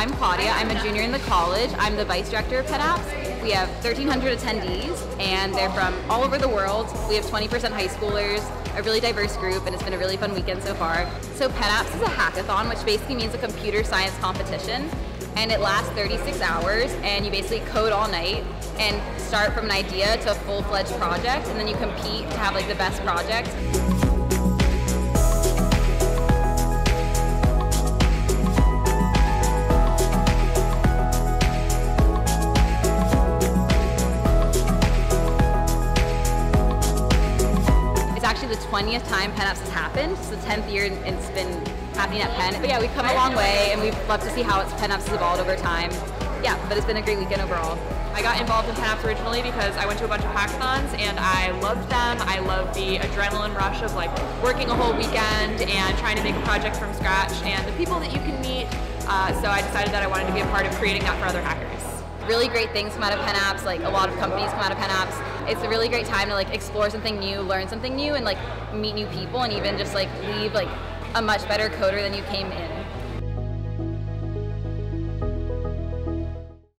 I'm Claudia. I'm a junior in the college. I'm the vice director of PennApps. We have 1,300 attendees, and they're from all over the world. We have 20% high schoolers, a really diverse group, and it's been a really fun weekend so far. So PennApps is a hackathon, which basically means a computer science competition, and it lasts 36 hours, and you basically code all night and start from an idea to a full-fledged project, and then you compete to have like the best project. Actually the 20th time PennApps has happened. It's the 10th year it's been happening at Penn. But yeah, we've come a long way and we've loved to see how it's PennApps has evolved over time. Yeah, but it's been a great weekend overall. I got involved in PennApps originally because I went to a bunch of hackathons and I loved them. I loved the adrenaline rush of like working a whole weekend and trying to make a project from scratch and the people that you can meet. Uh, so I decided that I wanted to be a part of creating that for other hackers really great things come out of PennApps. Like a lot of companies come out of PennApps. It's a really great time to like explore something new, learn something new, and like meet new people, and even just like leave like a much better coder than you came in.